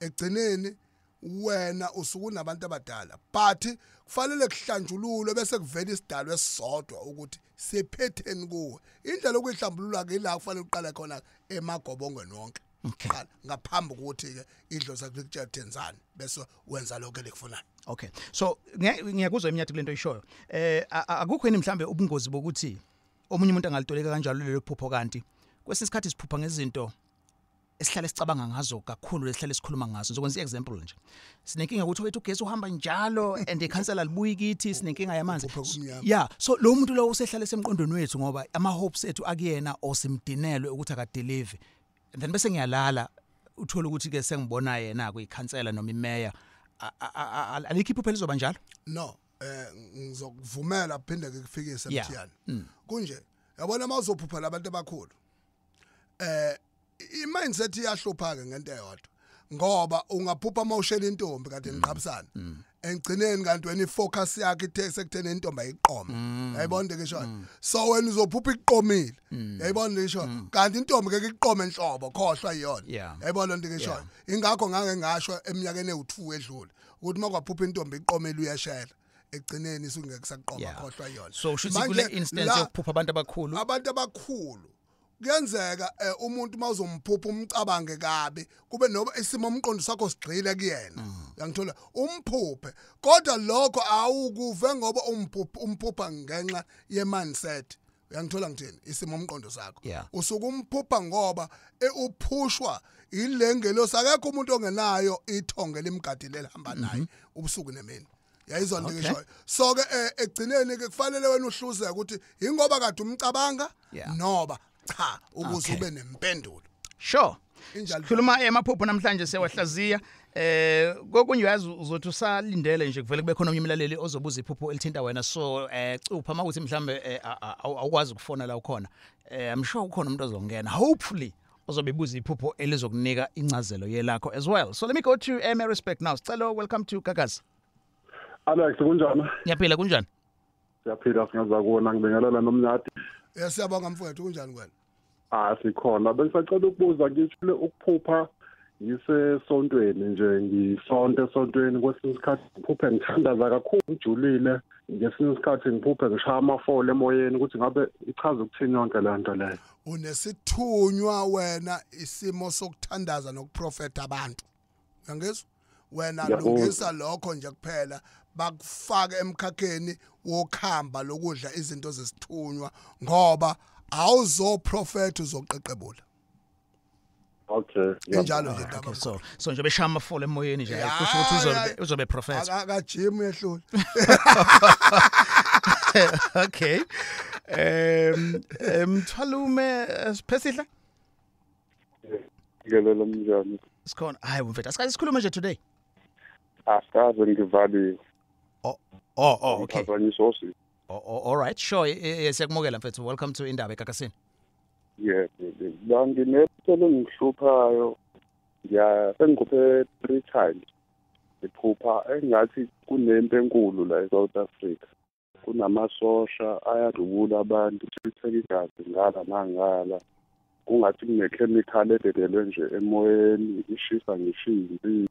S3: Egcineni wena usuku nabantu abadala but kufanele kuhlanjululwe bese kuvela isidalwa esisodwa ukuthi sephetheni kuwe indlela okuyihlambulula ke la kufanele uqale khona emagobongweni wonke. Qala, ngaphambi kokuthi ke idlozi lakho likutshela thenzani bese wenza lokho elikufunayo
S2: Okay. So ngiya- ngiyakuzwa iminyathu kulento oyishoyo. Eh akukho yini mhlambe ubungozi bokuthi omunye umuntu angalitoleka kanjalo lelo phupho kanti kwesisikhathi siphupha ngezinto esihlale sicabanga ngazo kakhulu lesihlale sikhuluma ngazo. Ngizokwenza i-example nje. Sinenkinga ukuthi wethu ugesi uhamba njalo and ikhansela libuyi kithi sinenkinga yamanzi. Ya so lo muntu lo usehlale semqondweni wethu ngoba ama hopes ethu akuyena osimdinelwe ukuthi akadeliver. And then bese ngiyalala uthola ukuthi ke sengibona yena kuyikhansela noma imeya A- a- a- a- alikho iphupho lizoba njalo?
S3: No eh ngizokuvumela kuphinde kufikise
S2: Yeah.
S3: mthiyana kunje yabona mawuzophupha labantu abakhulu? Eh i mindset iyahlupha ke ngento eyodwa. Ngoba ungaphupha mawushela intombi kade niqhabisana engcineni kanti wena ifocus yakhe ithe sekutheni intombi ayiqoma yayibona into ngisho so wena uzophupha iqomile. Yayibona into ngisho kanti intombi ke iqome enhlobo khohlwa iyona. Yayibona into ngisho ingakho ngake ngasho eminyakeni ewu2 edlule ukuthi makuphupha intombi iqomile uyashela. Egcineni isungeke kusaqoma khohlwa iyona.
S2: So shuthi kule instance yokuphupha abantu abakhulu?
S3: abantu abakhulu kuyenzeka eh, umuntu mawuzomphupha umcabange kabi kube noba isimo umqondo sakho sigxile kuyena. Uyangithola? Umphuphe. Kodwa lokho awukuve ngoba umphupha umphupha ngenxa ye mindset uyangithola ngithini? Isimo umqondo sakho. Usuke umphupha ngoba eh, uphushwa ilengelo sakekho umuntu ongenayo ithonge limgadile lihamba naye ubusuku nemini. Yayizwa into ngishoyo so ke eh, ekugcineni ke kufanele wena uhluzeke ukuthi ingoba kade umcabanga? Noba. Cha ukuze
S2: Okay.
S3: ube nempendulo.
S2: Sure.
S3: Injalo.
S2: sikhuluma emaphupho namhlanje sewahlaziya. Eh kokunye uyazi uzothi usalindele nje kuvele kube khona omnye umlaleli ozobuza iphupho elithinta wena. So eh cupha makuthi mhlambe eh, a- a- awu- awukwazi ukufona la ukhona eh i'm sure ukhona umuntu ozongena. Hopefully ozobe buza iphupho elizokunika incazelo yelakho as well. So let me go to um, respect now. Sicelo welcome to gagazi
S9: Alex kunjani?
S2: ngiyaphila kunjani?
S9: Siyaphila singaza kuona ngibingelela nomnyadi.
S3: Eh siyabonga mfowethu kunjani kwena
S9: Ah sikhona. Bengisacela ukubuza ngithule ukuphupha ngisesontweni nje ngisonto esontweni kwesinye isikhathi ngiphuphe ngithandaza kakhulu ngijulile ngesinye isikhathi ngiphuphe ngishaya amafole emoyeni ukuthi ngabe ichaza ukuthini yonke le nto leyo.
S3: unesithunywa wena isimo sokuthandaza nokuprofeta abantu uyangizwa wena
S9: Ngiyakuzwa.
S3: lungisa lokho nje kuphela bakufake emkhakheni wokhamba lokudla izinto zesithunywa ngoba awuzoprofeta uzoqeqebula
S9: Okay.
S3: injalo nje
S2: okay
S3: ndaba
S2: so so nje beshaya amafolo emoyeni nje
S3: Ya,
S2: kusho ukuthi uzobe
S3: ya.
S2: uzobe prophet
S3: akajim yehlule
S2: okay um mthwalume siphesihla
S9: Ngigelela njani?
S2: sikhona hayi mfethu asikaze sikhulume nje today
S9: Asikaze ngivaliwe.
S2: Oh oh oh okay
S9: Ngiphazanyiswa osi.
S2: oh, oh, all right sure eh, eh, siyakumukela mfethu welcome to indaba ekakasini
S9: Yeah, la nginethelo ngihluphayo. Ngiya sengikhuphe 3 times. Ngiphupha engathi kunempi enkulu la eSouth Africa. Kunamasosha ayadubula abantu sitheka igazi ngala nangala. Kungathi kunechemical ededelwe nje emoyeni ishisa ngishimbi.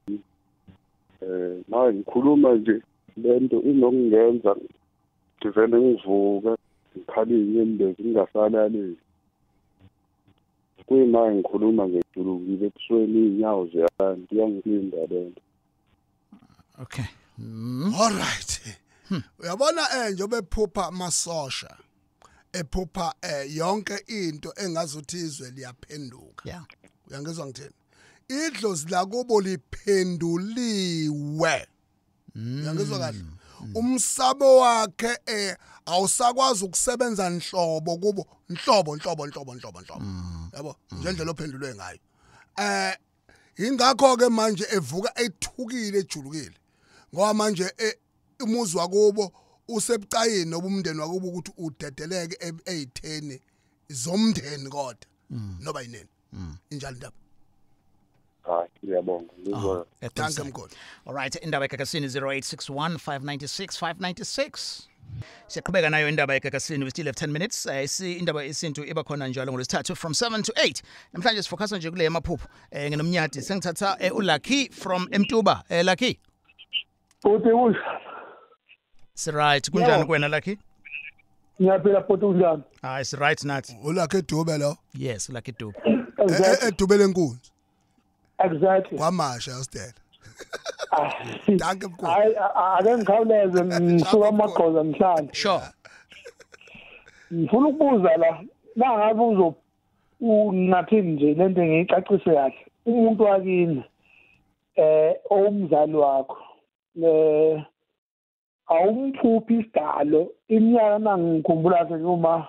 S9: Eh, manje ngikhuluma nje lento inokungenza ngivele ngivuke ngikhalinye inyembezi ngingasalaleli. kuyima ngikhuluma ngejulukile ebusweni iy'nyawo ziyami kuyangilinda lento
S2: okay. Mm.
S3: all right. Uyabona eh njobe phupha masosha ephupha eh yonke into engazuthi izwe liyaphenduka.
S2: Yeah.
S3: Uyangizwa ngithini? Idlozi lakubo liphenduliwe. Uyangizwa kahle? Umsabo wakhe eh awusakwazi ukusebenza nhlobo kubo. Nhlobo nhlobo nhlobo nhlobo nhlobo. Yabo ngendlela ophendulwe ngayo. Eh ingakho ke manje evuka ethukile ejulukile. Ngoba manje eh, umuzi wakubo usebucayini obumndeni wakubo ukuthi udedeleke e- eyitheni zomndeni kodwa noba yinini injalo indaba
S9: hayi ngiyabonga ngizwa
S2: Ah,
S3: danke
S2: eqinisweni.
S3: mkhulu
S2: all right indaba ekakasini 0861 596 596 Siyaqhubeka nayo indaba egagasini we still have 10 minutes. Eh si indaba yesintu iba khona njalo ngolesithathu from 7 to 8. Namhlanje sifocusa nje kule yamaphupho. Eh nginomnyadi sengithatha eh, uLucky from Mtuba. Eh Lucky.
S11: Uthi usho
S2: Si right kunjani
S11: Yebo.
S2: kuwena Lucky?
S11: ngiyaphila futhi unjani?
S2: Hayi si right nathi.
S3: ulakhe edube lo
S2: Yes Lucky Dube.
S11: Exactly.
S3: edube lenkunzi
S11: Exactly.
S3: kwamasha yostela danke mkhulu
S11: Hayi ake ngikhawuleze ngisuka amagqoza mhlanje.
S2: Sure.
S11: Ngifuna ukubuza la nangabe uzo unathini nje lento ngiyicacise kahle. Umuntu wakini eh owumzali wakho eh awumphuphi isidalo iminyaka nangikhumbula nje uma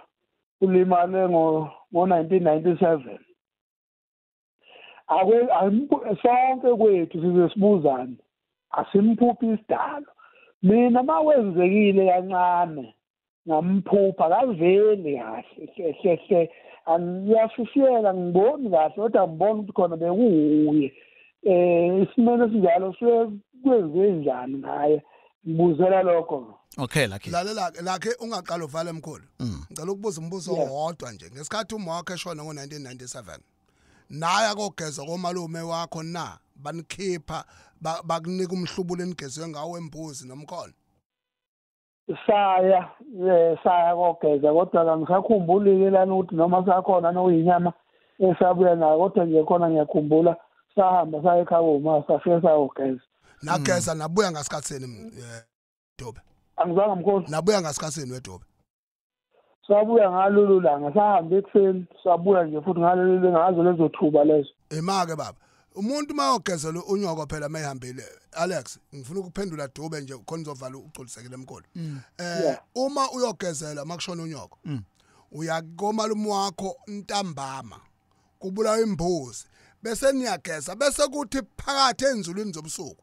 S11: ulimale ngo ngo 1997 ake ayimpu- sonke kwethu size sibuzane asimphuphi isidalo mina makwenzekile kancane ngamphupha kaveli kahle hle hle angiyafifiyela ngiboni kahle kodwa ngibona ukuthi khona bekuwuye. Eh isimene esinjalo suke kwenze njani ngaye? Ngibuzela lokho.
S2: Okay Lucky.
S3: lalela lakhe ungaqala uvale emkhulu
S2: Mm.
S3: ngicela ukubuza umbuzo owodwa nje. Ngesikhathi uma wakhe eshona ngo1997 naye akogeza komalume wakho na? Banikhipha ba- bakunika umhlubulo enigezwe ngawo embuzi nomkhono
S11: saya saya kogeza kodwa kangisakhumbuli-ke lana ukuthi noma sakhona nokuyinyama esabuya nayo kodwa nje khona ngiyakhumbula sahamba saya ekhaya uma safike sayogeza.
S3: Nageza nabuya ngasikhathi seni eh, dobe?
S11: Angizange mkhulu
S3: nabuya ngasikhathi seni wedobe
S11: sabuya ngalolu langa sahamba ekuseni sabuya nje futhi ngalolu ngazo lezo thuba lezo.
S3: Ima-ke baba. Umuntu mayogezela unyoko phela mayihambile Alex ngifuna ukuphendula Dube nje khona uzovala ucolisekile emkhulu eh
S11: Yeah.
S3: uma uyogezela makushona unyoko
S2: Mm.
S3: uya komalume wakho ntambama kubulawa imbuzi bese niyageza bese kuthi phakathi enzulwini zobusuku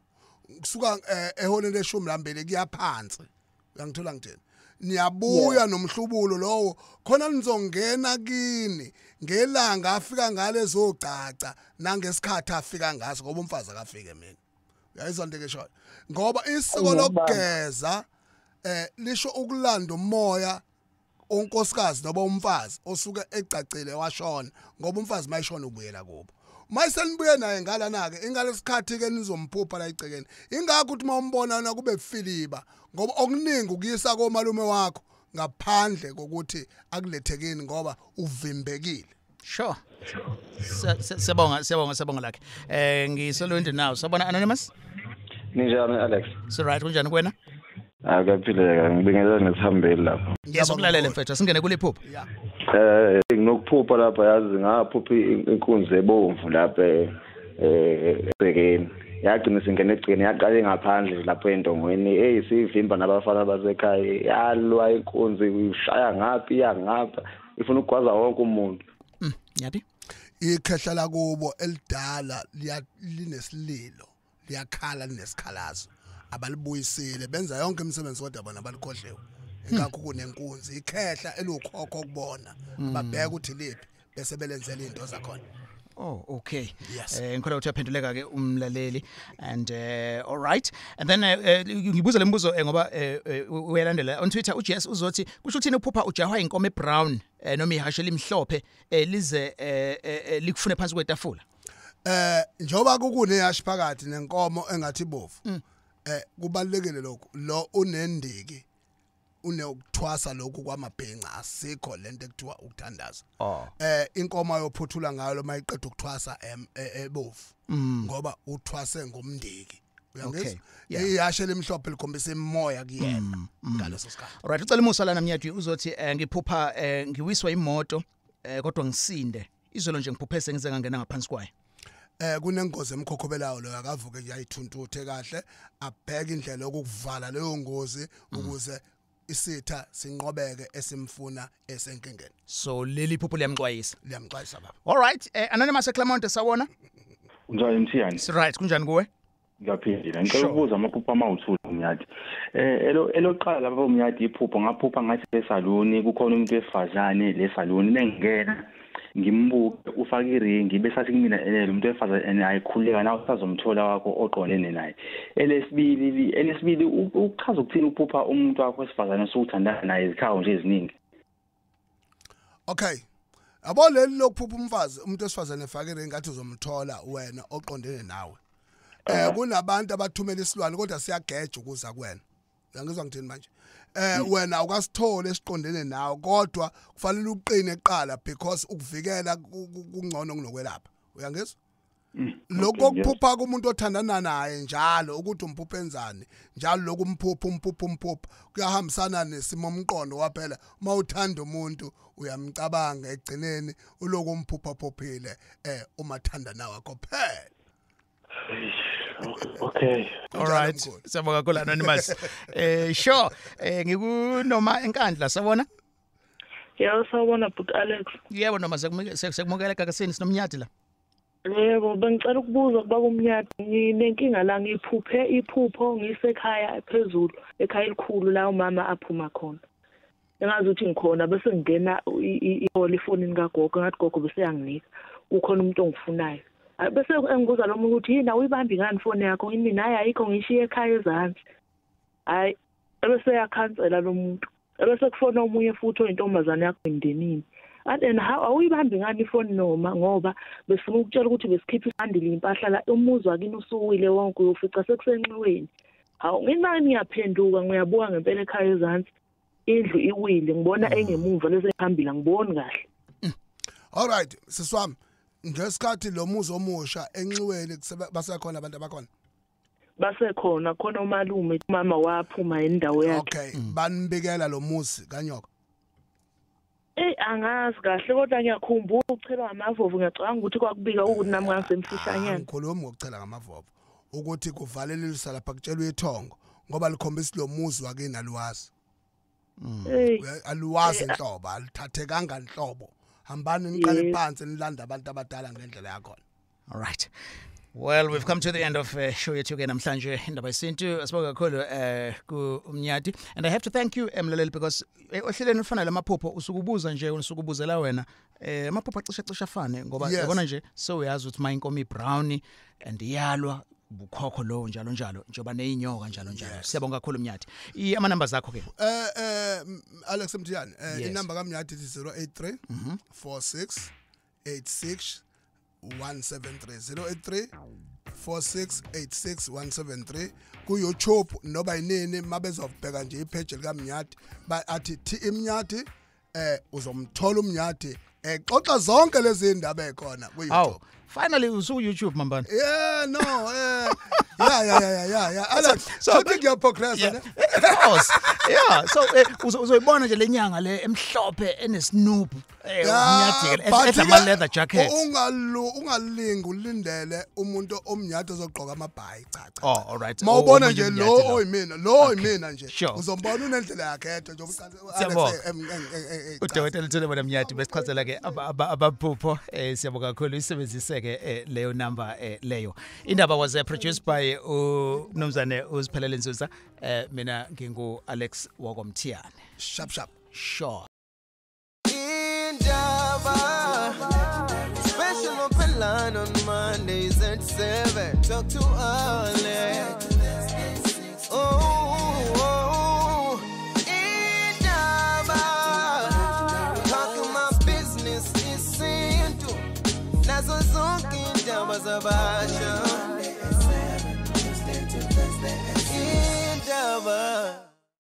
S3: kusuka eh, ehoneni leshumi lambili kuya phansi. Uyangithola ngithini? Niyabuya nomhlubulo lowo. Khona nizongena kini ngelanga afika ngalezo gcaca nangesikhathi afika ngaso ngoba umfazi akafike mina. Uyayizwa into ngisho ngoba isiko lokugeza eh lisho ukulanda umoya onkosikazi noba umfazi osuke ecacile washona ngoba umfazi mayishona ubuyela kubo mayisenibuye naye ngalana ke ingalesikhathi ke nizomphupha la icekeni ingakho ukuthi mawumbona na kube filiba ngoba okuningi ukuyisa komalume wakho ngaphandle kokuthi akulethekeni ngoba uvimbekile
S2: Sure. Sa- sa- Siyabonga siyabonga siyabonga Lucky. Eh ngisolo into now. Sabona anonymous?
S12: Ninjani Alex?
S2: Si right kunjani kuwena?
S12: Akaphileka ngibingelela nesihambeli lapha.
S2: Yes ukulalele mfethu singene kuliphupho.
S12: Eh nginokuphupha lapha yazi ngaphupha in- inkunzi ebomvu lapha eh ebhekeni. Yagcina singena egcini yaqale ngaphandle lapho endongweni. Hey sivimba nabafana basekhaya. Yalwa inkunzi ishaya ngaphi yangapha. Ifuna ukugwaza wonke umuntu.
S2: Yapi?
S3: ikhehla lakubo elidala liya linesililo liyakhala linesikhalazo abalibuyisile benza yonke imisebenzi kodwa bona balikhohlewe ingakho kunenkunzi ikhehla elukhokho kubona babheka ukuthi liphi bese belenzela into zakhona
S2: Oh okay.
S3: Yes.
S2: Eh ngikhola ukuthi uyaphenduleka ke umlaleli and uh, all right. And then eh, eh, ngibuza lembuzo eh, ngoba eh, eh, uyalandela on Twitter uJess uzothi kusho uthini uphupha ujahwa inkomo ebrown eh, noma ihashe limhlophe eh, lize eh, eh, eh, likufune phansi kwetafula.
S3: eh njoba kukuneyashi phakathi nenkomo engathi bofu eh kubalekile lokho lo unendiki unekuthwasa lokhu kwamabhenca asikho lento ekuthiwa ukuthandaza.
S2: Oh.
S3: eh inkomo ayophuthula ngayo mayiqeda ukuthwasa em- e- ebofu ngoba uthwase ngomndiki. Uyangizwa? Ihashe lemhlophe likhombisa imoya kuyena ngaleso sikhathi.
S2: Alright ucela umusa lana mnyadi uzothi eh, ngiphupha eh, ngiwiswa imoto eh, kodwa ngisinde. Izolo nje ngiphuphe sengize ngangena ngaphansi kwayo.
S3: Eh kunengozi emkhokhobelayo lo akavuke nje ayithuntuthe kahle abheke indlela yokukuvala leyo ngozi ukuze isitha sinqobeke esimfuna esenkingeni
S2: So leli phupho liyamxwayisa.
S3: liyamxwayisa baba
S2: All right, eh, anonymous eClermont sawona?
S13: Njani mthiyani?
S2: Si right kunjani kuwe?
S13: ngiyaphendula ngicela ukubuza amaphupho amawuthula umnyadi eh elo eloqala lapha umnyadi iphupho ngaphupha ngathi esaluni kukhona umuntu wesifazane le saluni nengena ngimbuke ufake iringi bese athi kumina eh lo muntu wesifazane ayikhuleka nawe usazomthola wakho oqondene naye elesibili li- elesibili u- uchaza ukuthini uphupha umuntu wakho wesifazane osukuthandana naye izikhawu nje eziningi
S3: Okay. Abo leli lokuphupha umfazi umuntu esifazane efake iringi athi uzomthola wena oqondene nawe. Eh kunabantu abathumela isilwane kodwa siyageja ukuza kuwena. Uyangizwa ngithini manje? Eh wena awukasithole esiqondene nawe kodwa kufanele uqine eqala because ukuvikela ku- ku- kungcono kunokwelapha. Uyangizwa? lokho kuphupha kumuntu othandana naye njalo ukuthi umphupha enzani njalo lokumphupha umphupha umphupha kuyahambisana nesimo omqondo waphela uma uthanda umuntu uyamcabanga egcineni uloku umphupha phophile eh uma thanda nawe akho phela
S13: okay
S2: all right siyabonga kakhulu anonymous eh sure eh ngikunoma enkandla sabona
S14: yebo sawubona but alex
S2: yebo noma sekumike- sek- sekumukela kakasini sinomnyadi la
S14: yebo bengicela ukubuza kuba kumnyadi nginenkinga la ngiphuphe iphupho ngisekhaya phezulu ekhaya elikhulu la umama aphuma khona engazi ukuthi ngikhona bese ngingena i- i- ihole efonini kagogo ngathi gogo bese yanginika ukhona umuntu ongifunayo Ah, bese engibuza muntu ukuthi yini awuyibambi ngani ifoni yakho? Yini mina hayi ayikho ngishiye ekhaya ezansi. Hayi ebese yakhansela lo muntu. Ebese kufona omunye futhi oyintombazane yakho emndenini and how awuyibambi ngani ifoni noma? Ngoba besifuna ukutshela ukuthi besikhipha isandile impahla la umuzi wakini usuwile wonke uyofica sekusenxiweni. Hawu nginani ngiyaphenduka ngiyabuka ngempela ekhaya ezansi. Indlu iwile ngibona engemuva lesephambili angiboni kahle.
S3: All right siswami. Ngesikhathi lo muzi omusha enxiweni basekhona abantu abakhona?
S14: Basekhona khona umalume umama waphuma endawo yakhe.
S3: Okay banibikela lo muzi kanyoko
S14: eyi angazi kahle kodwa ngiyakhumbula ukuchelwa ngamavovu ngiyacabanga ukuthi kwakubika ukuthi nami ngangisemfishanyana
S3: ngikhuluma ngokuchela ngamavovo ukuthi kuvalelelisa lapha kutshelwe ithongo ngoba likhombisa lo muzi wakini aluwazi.
S14: Eyi.
S3: Uya- aluwazi
S14: Eh,
S3: inhlobo alithathekanga inhlobo hambani niqale phansi nilanda abantu abadala ngendlela yakhona.
S2: All right. Well, we've come to the end of uh, show yethu ke namhlanje indaba yesintu. Asibonga kakhulu ku umnyati and I have to thank you emlaleli because eh, ohlelweni ufana lamaphupho usukubuza nje usukubuzela wena. Eh amaphupho acishe cishe afane ngoba yabona nje so uyazi ukuthi mayinkomo ibrown and iyalwa bukhokho lo njalo njalo njoba neyinyoka njalo njalo. Siyabonga kakhulu umnyati i ama numbers akho ke?
S3: Eh eh m- Alex Mthiyane eh
S2: Yes.
S3: inamba kamnyati ithi 083
S2: Mhm.
S3: 46 86 173 083 4686 173 ku YouTube noba yinini mabezobheka nje ipage lika Mnyati ba athi thi imnyati eh uzomthola umnyati exoxa zonke lezi indaba ekhona ku YouTube
S2: Aw, finally usu YouTube mambana.
S3: Yeah, no, eh. Yeah, yeah, yeah, yeah, yeah. Alex,
S2: So-
S3: progressing.
S2: Yeah, of course. yeah, so eh, uzo- uzoyibona nje lenyanga le emhlophe enesnoop eh edla
S3: ke,
S2: leather jacket.
S3: Ungalu ungalingi ulindele umuntu omnyati ozogqoka amabhayi cha cha.
S2: Oh, all right.
S3: Mawubona
S2: Oh,
S3: nje lo oyimina, lo oyimina nje. Uzombona unendlela yakhe yedwa nje ubuqale.
S2: Siyabonga. udokotela Thule bona mnyati besichazela ke aba- aba- abaphupho eh siyabonga kakhulu isebenzise ke eh, leyo number eh, leyo indaba was uh, produced by umnumzane uziphelele nzuza eh mina ngingu Alex Wakomthiyane
S3: sharp sharp
S2: sure
S1: Indaba. Special open line on Mondays at 7. Talk to Alex. Oh, oh, Indaba. Talking my business is into. Nazo zonke indaba zabasha. Indaba.